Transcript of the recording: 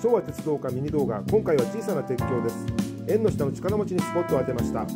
昭和鉄道家ミニ動画今回は小さな鉄橋です。縁の下の力持ちにスポットを当てました。